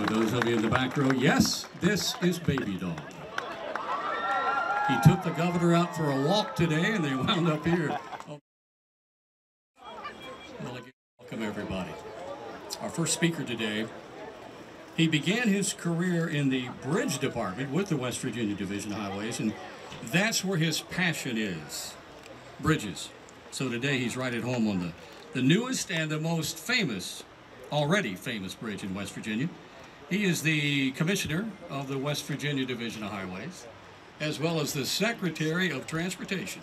For those of you in the back row, yes, this is Baby Dog. He took the governor out for a walk today and they wound up here. Oh. Well, again, welcome everybody. Our first speaker today, he began his career in the bridge department with the West Virginia Division of Highways, and that's where his passion is bridges. So today he's right at home on the, the newest and the most famous, already famous bridge in West Virginia. He is the commissioner of the West Virginia Division of Highways, as well as the Secretary of Transportation.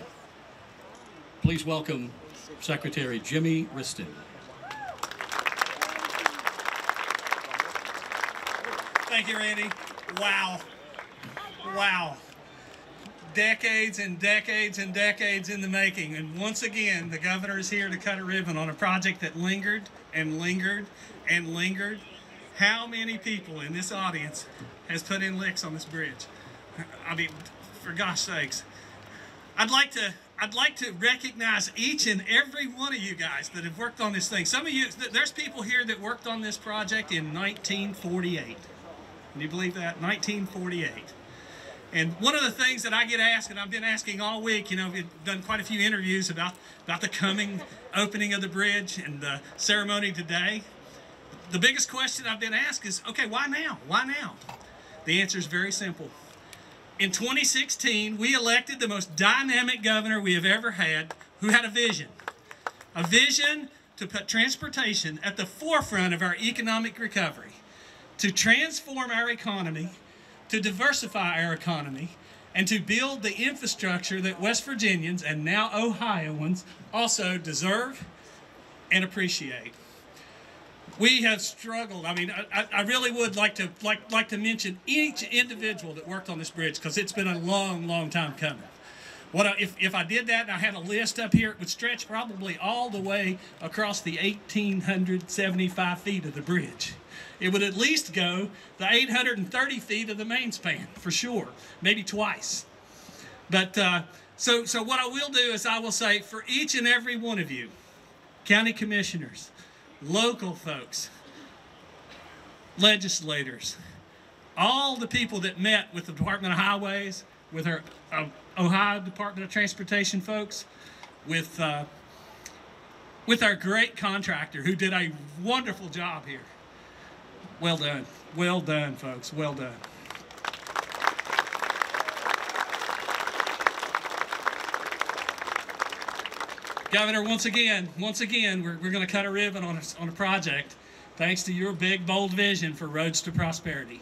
Please welcome Secretary Jimmy Wriston. Thank you, Randy. Wow. Wow. Decades and decades and decades in the making. And once again, the governor is here to cut a ribbon on a project that lingered and lingered and lingered. How many people in this audience has put in licks on this bridge? I mean, for gosh sakes. I'd like to I'd like to recognize each and every one of you guys that have worked on this thing. Some of you, there's people here that worked on this project in 1948. Can you believe that? 1948. And one of the things that I get asked, and I've been asking all week, you know, we've done quite a few interviews about, about the coming opening of the bridge and the ceremony today. The biggest question I've been asked is, okay, why now? Why now? The answer is very simple. In 2016, we elected the most dynamic governor we have ever had who had a vision. A vision to put transportation at the forefront of our economic recovery to transform our economy, to diversify our economy, and to build the infrastructure that West Virginians and now Ohioans also deserve and appreciate. We have struggled. I mean, I, I really would like to like like to mention each individual that worked on this bridge because it's been a long, long time coming. What I, if, if I did that and I had a list up here, it would stretch probably all the way across the 1,875 feet of the bridge it would at least go the 830 feet of the main span for sure, maybe twice. But uh, so, so what I will do is I will say for each and every one of you, county commissioners, local folks, legislators, all the people that met with the Department of Highways, with our uh, Ohio Department of Transportation folks, with uh, with our great contractor who did a wonderful job here. Well done. Well done, folks. Well done. Governor, once again, once again, we're, we're going to cut a ribbon on a, on a project thanks to your big, bold vision for Roads to Prosperity.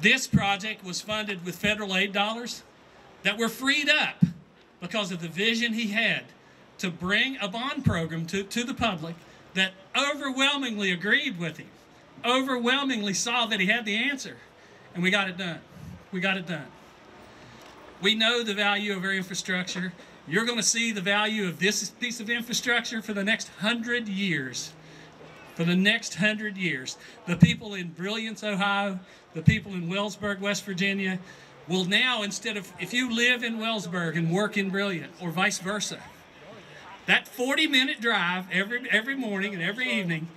This project was funded with federal aid dollars that were freed up because of the vision he had to bring a bond program to, to the public that overwhelmingly agreed with him overwhelmingly saw that he had the answer, and we got it done. We got it done. We know the value of our infrastructure. You're going to see the value of this piece of infrastructure for the next hundred years. For the next hundred years. The people in Brilliance, Ohio, the people in Wellsburg, West Virginia, will now, instead of, if you live in Wellsburg and work in Brilliant, or vice versa, that 40 minute drive every, every morning and every evening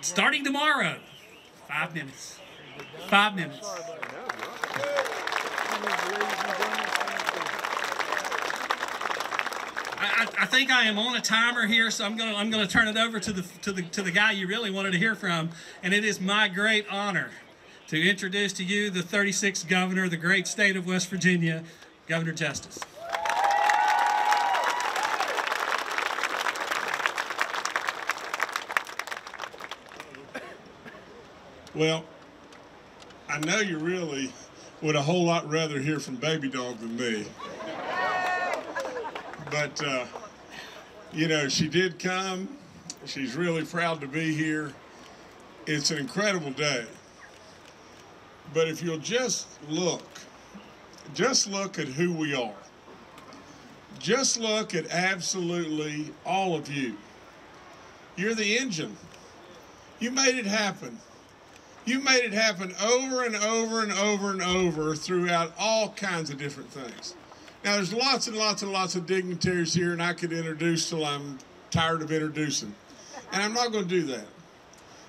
starting tomorrow. Five minutes. Five minutes. I, I, think I am on a timer here, so I'm gonna I'm gonna turn it over to the to the to the guy you really wanted to hear from, and it is my great honor to introduce to you the 36th governor of the great state of West Virginia, Governor Justice. Well, I know you really would a whole lot rather hear from Baby Dog than me. But, uh, you know, she did come. She's really proud to be here. It's an incredible day. But if you'll just look, just look at who we are. Just look at absolutely all of you. You're the engine. You made it happen. You made it happen over and over and over and over throughout all kinds of different things. Now, there's lots and lots and lots of dignitaries here, and I could introduce till I'm tired of introducing. And I'm not going to do that.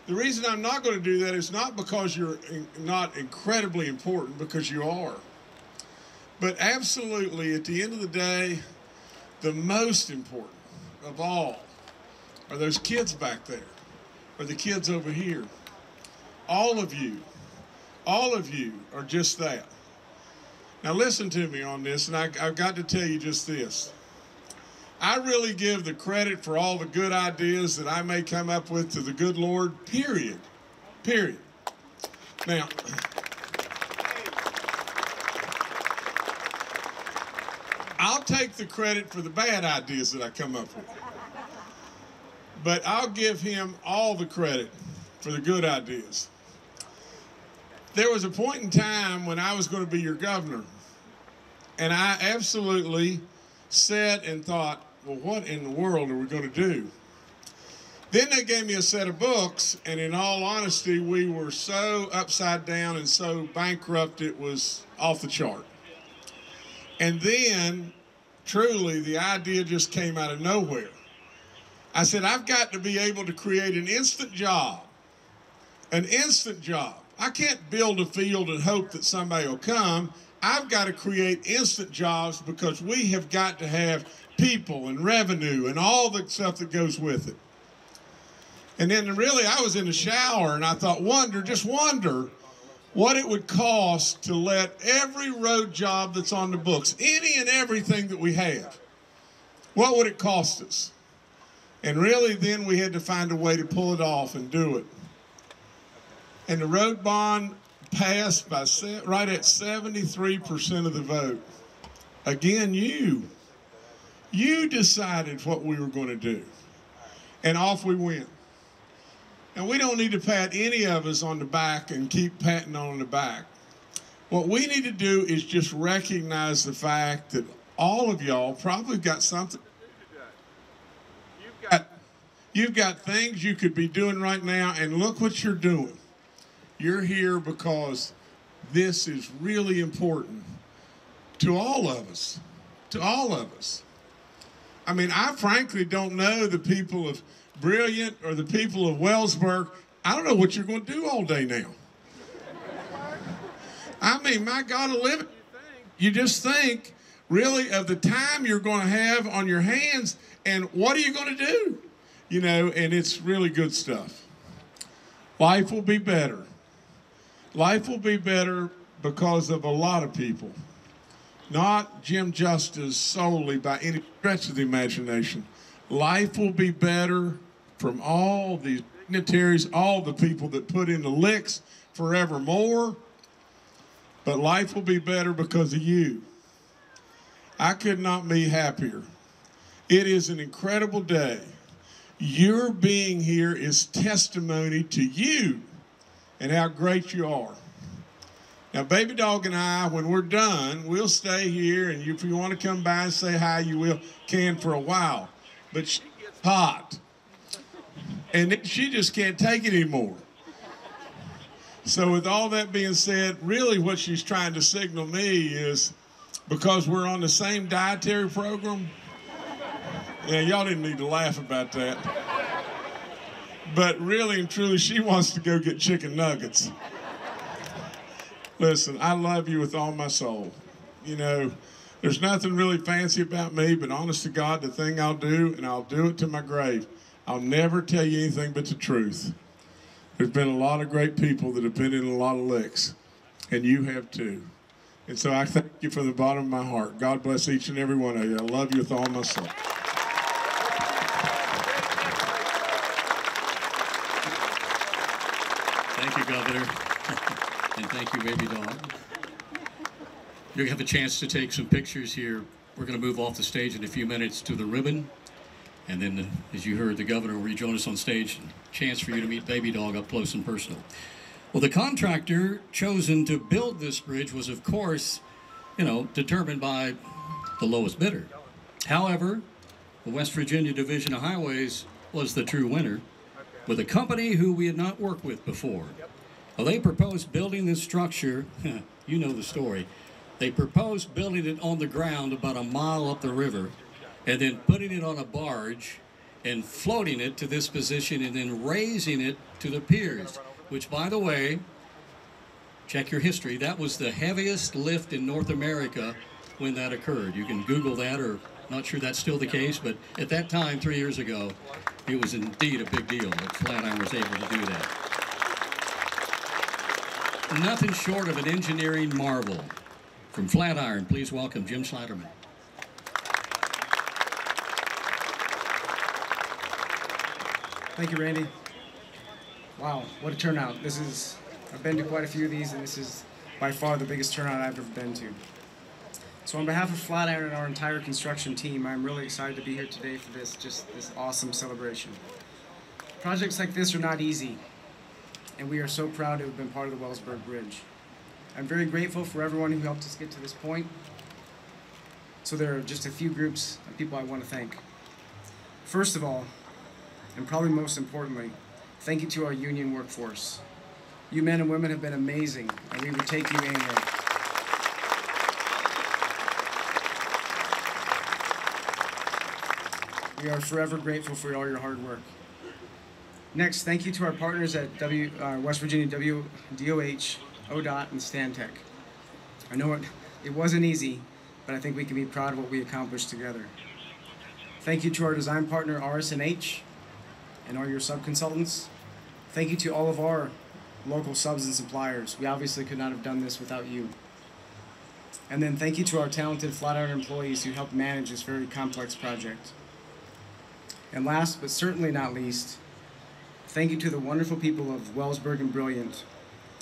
The reason I'm not going to do that is not because you're in- not incredibly important, because you are. But absolutely, at the end of the day, the most important of all are those kids back there, or the kids over here. All of you, all of you are just that. Now, listen to me on this, and I, I've got to tell you just this. I really give the credit for all the good ideas that I may come up with to the good Lord, period. Period. Now, I'll take the credit for the bad ideas that I come up with. But I'll give him all the credit for the good ideas. There was a point in time when I was going to be your governor, and I absolutely sat and thought, well, what in the world are we going to do? Then they gave me a set of books, and in all honesty, we were so upside down and so bankrupt it was off the chart. And then, truly, the idea just came out of nowhere. I said, I've got to be able to create an instant job. An instant job. I can't build a field and hope that somebody will come. I've got to create instant jobs because we have got to have people and revenue and all the stuff that goes with it. And then really, I was in the shower and I thought, wonder, just wonder what it would cost to let every road job that's on the books, any and everything that we have, what would it cost us? And really, then we had to find a way to pull it off and do it. And the road bond passed by se- right at 73% of the vote. Again, you. You decided what we were going to do. And off we went. And we don't need to pat any of us on the back and keep patting on the back. What we need to do is just recognize the fact that all of y'all probably got something. You've got, you've got things you could be doing right now, and look what you're doing. You're here because this is really important to all of us. To all of us. I mean, I frankly don't know the people of Brilliant or the people of Wellsburg. I don't know what you're going to do all day now. I mean, my God, it. You just think really of the time you're going to have on your hands and what are you going to do? You know, and it's really good stuff. Life will be better. Life will be better because of a lot of people, not Jim Justice solely by any stretch of the imagination. Life will be better from all these dignitaries, all the people that put in the licks forevermore. But life will be better because of you. I could not be happier. It is an incredible day. Your being here is testimony to you and how great you are. Now, Baby Dog and I, when we're done, we'll stay here, and if you want to come by and say hi, you will can for a while. But she gets hot, and she just can't take it anymore. So, with all that being said, really what she's trying to signal me is because we're on the same dietary program. Yeah, y'all didn't need to laugh about that. But really and truly, she wants to go get chicken nuggets. Listen, I love you with all my soul. You know, there's nothing really fancy about me, but honest to God, the thing I'll do, and I'll do it to my grave, I'll never tell you anything but the truth. There's been a lot of great people that have been in a lot of licks, and you have too. And so I thank you from the bottom of my heart. God bless each and every one of you. I love you with all my soul. Thank you, Governor. and thank you, Baby Dog. To have a chance to take some pictures here. We're going to move off the stage in a few minutes to the ribbon. And then, as you heard, the governor will rejoin us on stage. Chance for you to meet Baby Dog up close and personal. Well, the contractor chosen to build this bridge was, of course, you know, determined by the lowest bidder. However, the West Virginia Division of Highways was the true winner with a company who we had not worked with before. Well, they proposed building this structure, you know the story. They proposed building it on the ground about a mile up the river and then putting it on a barge and floating it to this position and then raising it to the piers, which, by the way, check your history, that was the heaviest lift in North America when that occurred. You can Google that, or not sure that's still the case, but at that time, three years ago, it was indeed a big deal that Flatiron was able to do that. Nothing short of an engineering marvel. From Flatiron, please welcome Jim Slatterman. Thank you, Randy. Wow, what a turnout. This is, I've been to quite a few of these, and this is by far the biggest turnout I've ever been to. So on behalf of Flatiron and our entire construction team, I'm really excited to be here today for this, just this awesome celebration. Projects like this are not easy, and we are so proud to have been part of the Wellsburg Bridge. I'm very grateful for everyone who helped us get to this point. So there are just a few groups of people I want to thank. First of all, and probably most importantly, thank you to our union workforce. You men and women have been amazing, and we would take you anywhere. We are forever grateful for all your hard work. Next, thank you to our partners at w, uh, West Virginia WDOH, ODOT, and Stantec. I know it, it wasn't easy, but I think we can be proud of what we accomplished together. Thank you to our design partner, RS&H, and all your sub-consultants. Thank you to all of our local subs and suppliers. We obviously could not have done this without you. And then thank you to our talented Flatiron employees who helped manage this very complex project. And last but certainly not least, thank you to the wonderful people of Wellsburg and Brilliant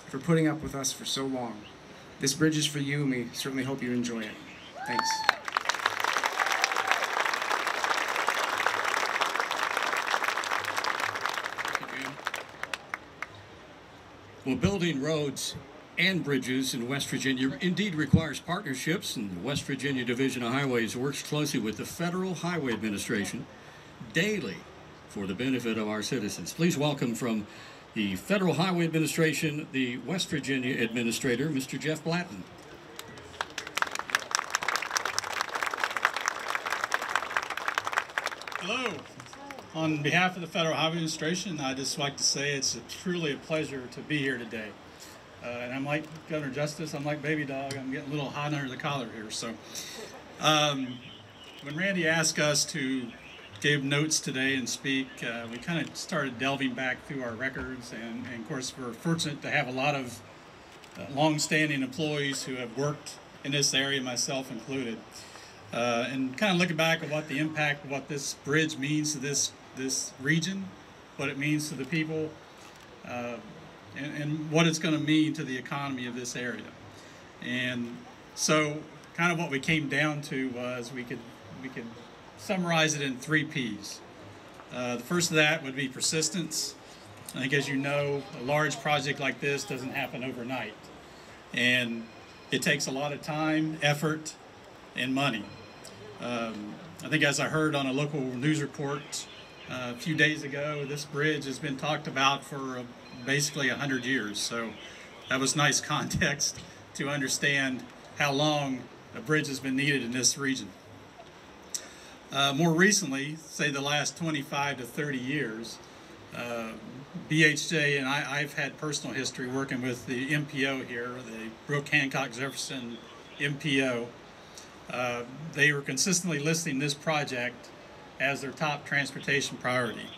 for putting up with us for so long. This bridge is for you, and we certainly hope you enjoy it. Thanks. Well, building roads and bridges in West Virginia indeed requires partnerships, and the West Virginia Division of Highways works closely with the Federal Highway Administration daily for the benefit of our citizens. Please welcome from the Federal Highway Administration, the West Virginia Administrator, Mr. Jeff Blanton. Hello. On behalf of the Federal Highway Administration, I'd just like to say it's a, truly a pleasure to be here today. Uh, and I'm like Governor Justice, I'm like Baby Dog, I'm getting a little hot under the collar here. So, um, when Randy asked us to give notes today and speak, uh, we kind of started delving back through our records. And, and, of course, we're fortunate to have a lot of uh, long-standing employees who have worked in this area, myself included. Uh, and kind of looking back at what the impact what this bridge means to this this region, what it means to the people, uh, and, and, what it's going to mean to the economy of this area. And so, kind of what we came down to was we could we could summarize it in three P's. Uh, the first of that would be persistence. I think, as you know, a large project like this doesn't happen overnight, and it takes a lot of time, effort, and money. Um, I think, as I heard on a local news report uh, a few days ago, this bridge has been talked about for uh, basically 100 years. So that was nice context to understand how long a bridge has been needed in this region. Uh, more recently, say the last 25 to 30 years, uh, BHJ and I, have had personal history working with the MPO here, the Brooke Hancock Jefferson MPO. Uh, they were consistently listing this project as their top transportation priority.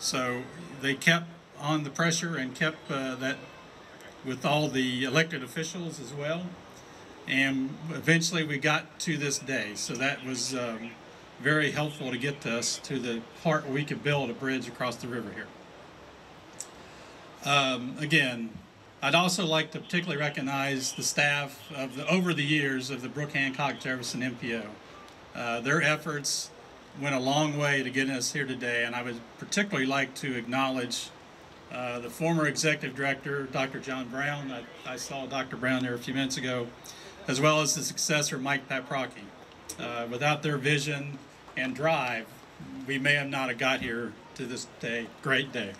So they kept on the pressure and kept uh, that with all the elected officials as well. And eventually we got to this day. So that was um, very helpful to get us to the part where we could build a bridge across the river here. Um, again, I'd also like to particularly recognize the staff of the over the years of the Brooke Hancock Jefferson MPO. Uh, their efforts went a long way to getting us here today, and I would particularly like to acknowledge uh, the former executive director, Dr. John Brown. I, I, saw Dr. Brown there a few minutes ago, as well as the successor, Mike Paprocki. Uh, without their vision and drive, we may have not have got here to this day, great day.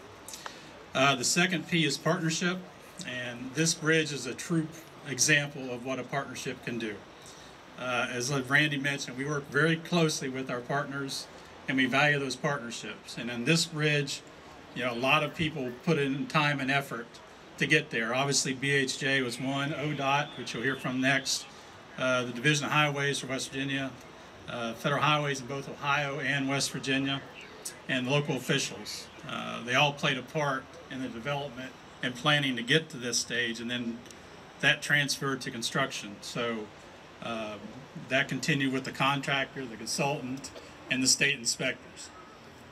Uh, the second P is partnership. And this bridge is a true example of what a partnership can do. Uh, as Randy mentioned, we work very closely with our partners and we value those partnerships. And in this bridge, you know, a lot of people put in time and effort to get there. Obviously, BHJ was one, ODOT, which you'll hear from next, uh, the Division of Highways for West Virginia, uh, Federal Highways in both Ohio and West Virginia, and local officials. Uh, they all played a part in the development and planning to get to this stage, and then that transferred to construction. So um, that continued with the contractor, the consultant, and the state inspectors.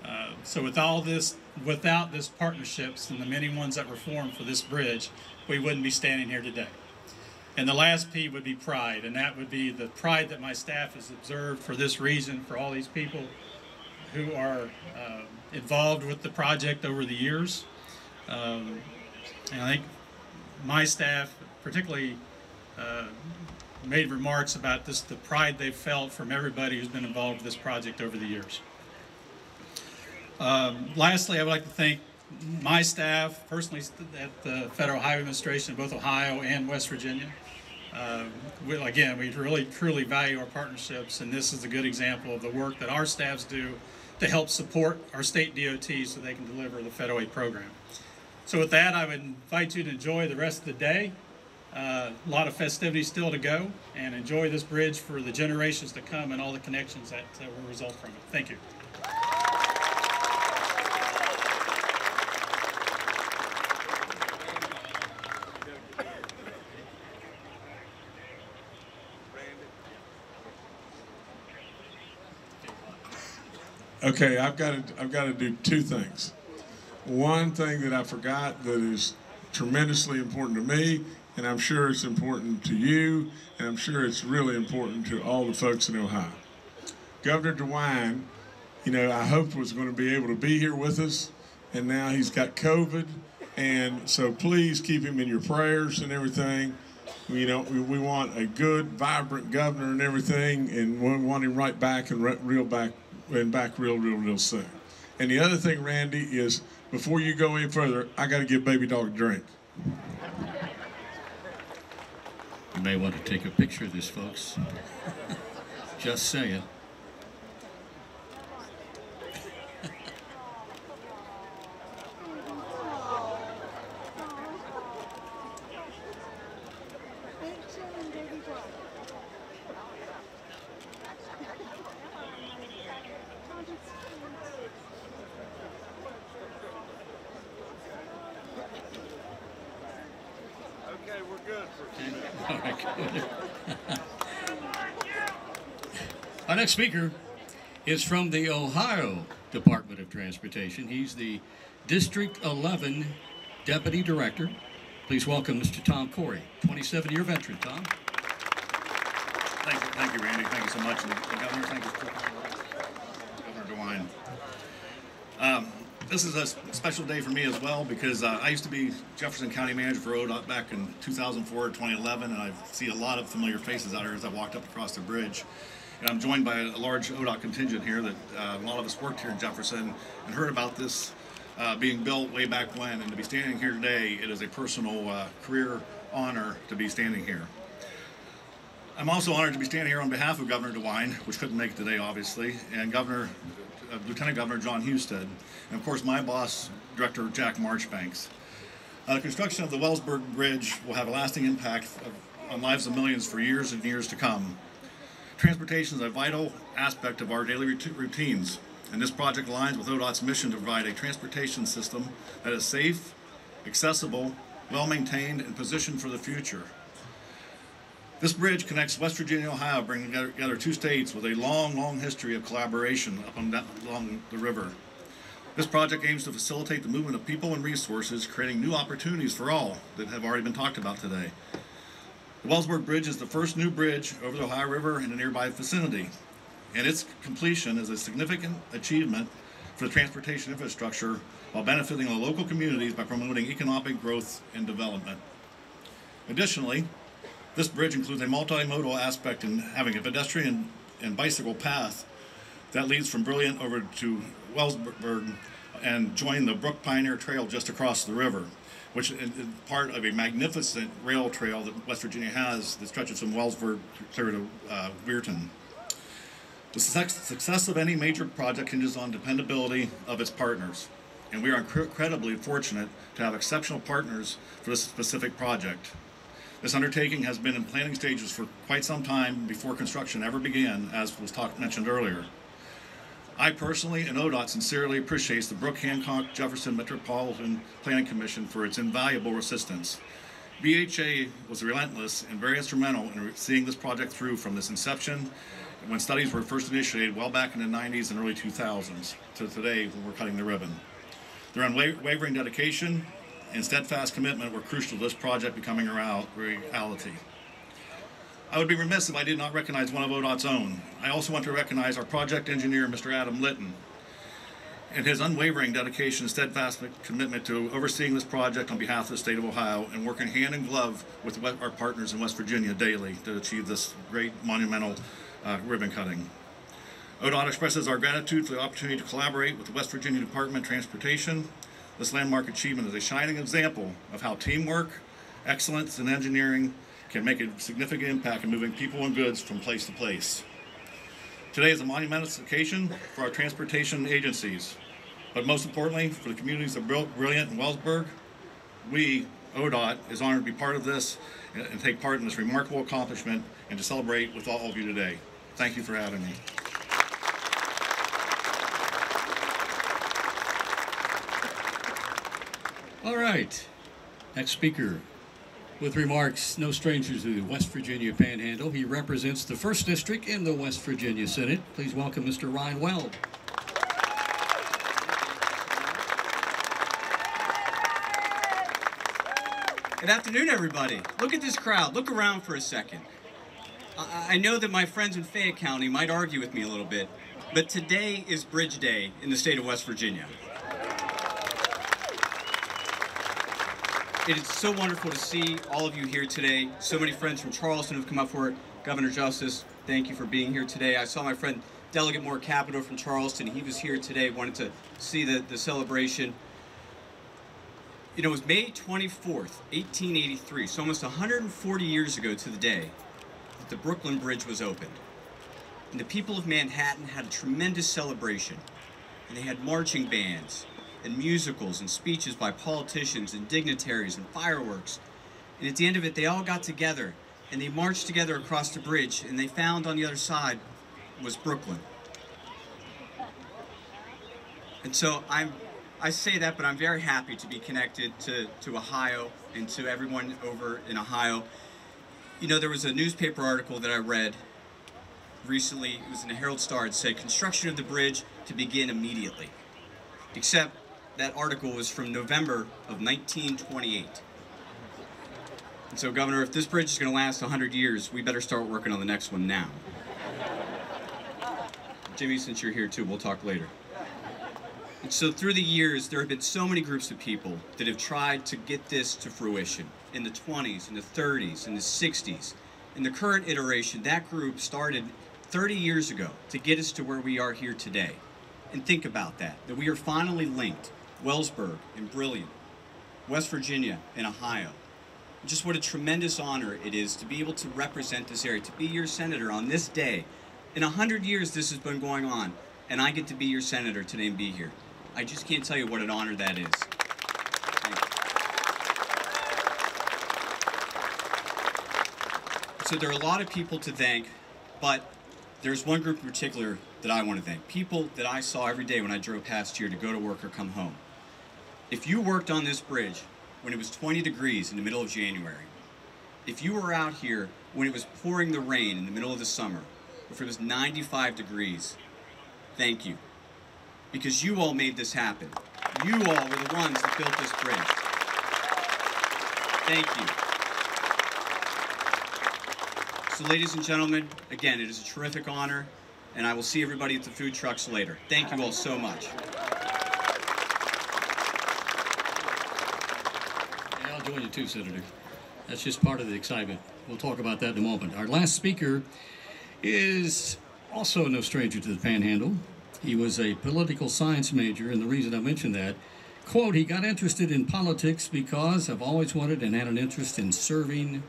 Uh, so with all this, without this partnerships and the many ones that were formed for this bridge, we wouldn't be standing here today. And the last P would be pride, and that would be the pride that my staff has observed for this reason, for all these people who are uh, involved with the project over the years. Um, and I think my staff, particularly, uh, made remarks about this, the pride they've felt from everybody who's been involved with this project over the years. Um, lastly, I would like to thank my staff personally at the Federal Highway Administration, both Ohio and West Virginia. Uh, we, again, we really truly value our partnerships, and this is a good example of the work that our staffs do to help support our state DOTs so they can deliver the federal aid program. So with that, I would invite you to enjoy the rest of the day. Uh, a lot of festivities still to go, and enjoy this bridge for the generations to come and all the connections that uh, will result from it. Thank you. Okay, I've got to I've got to do two things. One thing that I forgot that is tremendously important to me, and I'm sure it's important to you, and I'm sure it's really important to all the folks in Ohio. Governor DeWine, you know, I hoped was going to be able to be here with us, and now he's got COVID, and so please keep him in your prayers and everything. You know, we, we want a good, vibrant governor and everything, and we want him right back and re- real back and back real, real, real soon. And the other thing, Randy, is before you go any further, I got to give Baby Dog a drink. You may want to take a picture of this, folks. Just saying. Our next speaker is from the Ohio Department of Transportation. He's the District 11 Deputy Director. Please welcome Mr. Tom Corey, 27 year veteran. Tom? Thank you, thank you, Randy. Thank you so much. And Governor, thank you, Governor DeWine. Um, this is a special day for me as well because uh, I used to be Jefferson County Manager for ODOT back in 2004 2011, and I see a lot of familiar faces out here as I walked up across the bridge. And I'm joined by a large ODOT contingent here that uh, a lot of us worked here in Jefferson and heard about this uh, being built way back when. And to be standing here today, it is a personal uh, career honor to be standing here. I'm also honored to be standing here on behalf of Governor DeWine, which couldn't make it today, obviously, and Governor, uh, Lieutenant Governor Jon Husted, and of course my boss, Director Jack Marchbanks. Uh, the construction of the Wellsburg Bridge will have a lasting impact of, on lives of millions for years and years to come. Transportation is a vital aspect of our daily routines, and this project aligns with ODOT's mission to provide a transportation system that is safe, accessible, well maintained, and positioned for the future. This bridge connects West Virginia and Ohio, bringing together, two states with a long, long history of collaboration up and down, along the river. This project aims to facilitate the movement of people and resources, creating new opportunities for all that have already been talked about today. The Wellsburg Bridge is the first new bridge over the Ohio River in a nearby vicinity, and its completion is a significant achievement for the transportation infrastructure while benefiting the local communities by promoting economic growth and development. Additionally, this bridge includes a multimodal aspect in having a pedestrian and bicycle path that leads from Brilliant over to Wellsburg and join the Brooke Pioneer Trail just across the river, which is part of a magnificent rail trail that West Virginia has that stretches from Wellsburg clear to uh, Weirton. The success of any major project hinges on dependability of its partners, and we are incredibly fortunate to have exceptional partners for this specific project. This undertaking has been in planning stages for quite some time before construction ever began, as was talked, mentioned earlier. I personally and ODOT sincerely appreciates the Brooke Hancock Jefferson Metropolitan Planning Commission for its invaluable assistance. BHJ was relentless and very instrumental in seeing this project through from its inception when studies were first initiated well back in the 90s and early 2000s to today when we're cutting the ribbon. Their unwavering dedication and steadfast commitment were crucial to this project becoming a reality. I would be remiss if I did not recognize one of ODOT's own. I also want to recognize our project engineer, Mr. Adam Litton, and his unwavering dedication and steadfast commitment to overseeing this project on behalf of the state of Ohio and working hand in glove with our partners in West Virginia daily to achieve this great monumental uh, ribbon cutting. ODOT expresses our gratitude for the opportunity to collaborate with the West Virginia Department of Transportation. This landmark achievement is a shining example of how teamwork, excellence in engineering, can make a significant impact in moving people and goods from place to place. Today is a monumental occasion for our transportation agencies, but most importantly, for the communities of Brilliant and Wellsburg. We, ODOT, is honored to be part of this and take part in this remarkable accomplishment and to celebrate with all of you today. Thank you for having me. All right. Next speaker, with remarks, no stranger to the West Virginia Panhandle. He represents the 1st District in the West Virginia Senate. Please welcome Mr. Ryan Weld. Good afternoon, everybody. Look at this crowd. Look around for a second. I, I know that my friends in Fayette County might argue with me a little bit, but today is Bridge Day in the state of West Virginia. It is so wonderful to see all of you here today. So many friends from Charleston have come up for it. Governor Justice, thank you for being here today. I saw my friend Delegate Moore Capito from Charleston. He was here today, wanted to see the, the celebration. You know, it was May 24th, 1883, so almost 140 years ago to the day, that the Brooklyn Bridge was opened. And the people of Manhattan had a tremendous celebration. And they had marching bands, and musicals and speeches by politicians and dignitaries and fireworks. And at the end of it, they all got together and they marched together across the bridge and they found on the other side was Brooklyn. And so I'm, I say that, but I'm very happy to be connected to, to Ohio and to everyone over in Ohio. You know, there was a newspaper article that I read recently, it was in the Herald Star, it said, construction of the bridge to begin immediately. Except that article was from November of 1928. And so, Governor, if this bridge is going to last 100 years, we better start working on the next one now. Jimmy, since you're here too, we'll talk later. And so through the years, there have been so many groups of people that have tried to get this to fruition. In the 20s, in the 30s, in the 60s. In the current iteration, that group started 30 years ago to get us to where we are here today. And think about that, that we are finally linked Wellsburg and Brilliant, West Virginia and Ohio. Just what a tremendous honor it is to be able to represent this area, to be your senator on this day. In a hundred years this has been going on, and I get to be your senator today and be here. I just can't tell you what an honor that is. So there are a lot of people to thank, but there's one group in particular that I want to thank. People that I saw every day when I drove past here to go to work or come home. If you worked on this bridge when it was 20 degrees in the middle of January, if you were out here when it was pouring the rain in the middle of the summer, if it was 95 degrees, thank you. Because you all made this happen. You all were the ones that built this bridge. Thank you. So ladies and gentlemen, again, it is a terrific honor, and I will see everybody at the food trucks later. Thank you all so much. I'll join you too, Senator. That's just part of the excitement. We'll talk about that in a moment. Our last speaker is also no stranger to the panhandle. He was a political science major, and the reason I mention that, quote, he got interested in politics because I've always wanted and had an interest in serving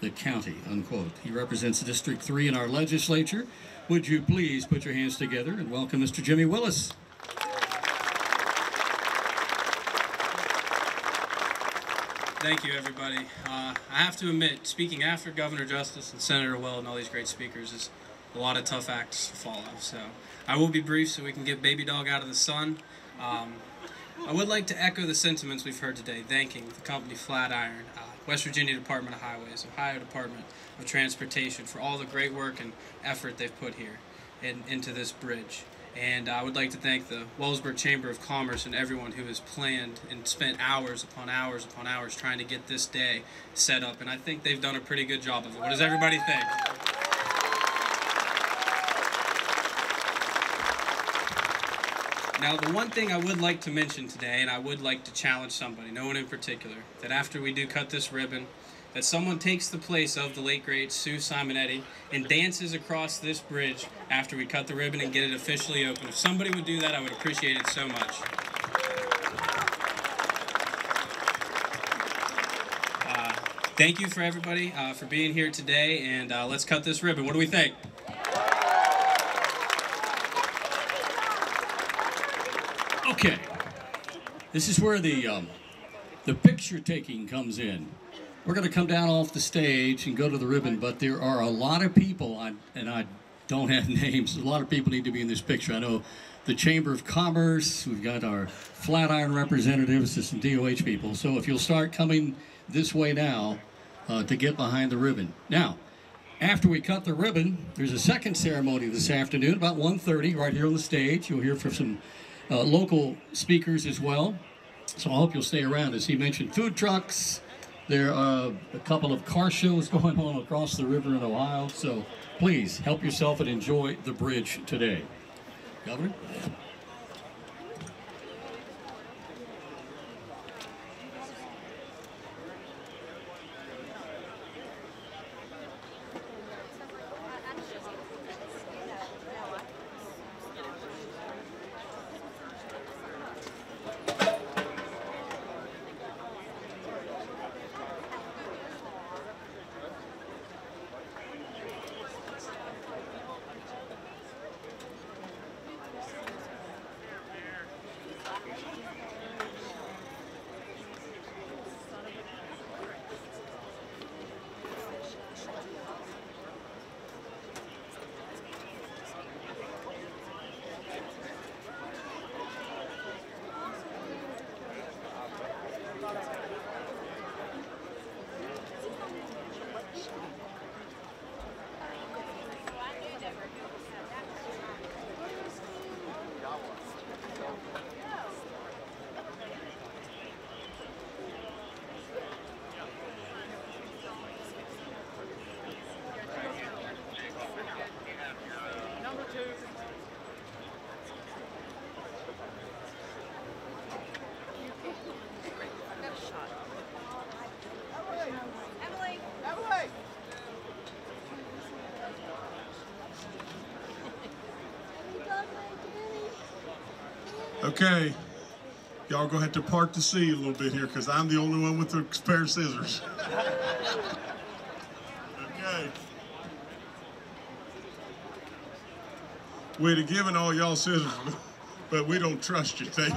the county, unquote. He represents District 3 in our legislature. Would you please put your hands together and welcome Mr. Jimmy Willis? Thank you, everybody. Uh, I have to admit, speaking after Governor Justice and Senator Weld and all these great speakers is a lot of tough acts to follow. So I will be brief so we can get Baby Dog out of the sun. Um, I would like to echo the sentiments we've heard today, thanking the company Flatiron, uh, West Virginia Department of Highways, Ohio Department of Transportation for all the great work and effort they've put here in, into this bridge. And I would like to thank the Wellsburg Chamber of Commerce and everyone who has planned and spent hours upon hours upon hours trying to get this day set up. And I think they've done a pretty good job of it. What does everybody think? Now, the one thing I would like to mention today, and I would like to challenge somebody, no one in particular, that after we do cut this ribbon, that someone takes the place of the late great Sue Simonetti and dances across this bridge after we cut the ribbon and get it officially open. If somebody would do that, I would appreciate it so much. Uh, thank you for everybody uh, for being here today, and uh, let's cut this ribbon. What do we think? Okay. This is where the um, the picture taking comes in. We're going to come down off the stage and go to the ribbon, but there are a lot of people, and I don't have names. A lot of people need to be in this picture. I know the Chamber of Commerce. We've got our Flatiron representatives, some DOH people. So if you'll start coming this way now uh, to get behind the ribbon. Now, after we cut the ribbon, there's a second ceremony this afternoon, about 1.30, right here on the stage. You'll hear from some uh, local speakers as well. So I hope you'll stay around. As he mentioned, food trucks. There are a couple of car shows going on across the river in Ohio. So please help yourself and enjoy the bridge today. Governor? Okay, y'all gonna have to part the sea a little bit here because I'm the only one with the of scissors. okay. We'd have given all y'all scissors, but we don't trust you. Thank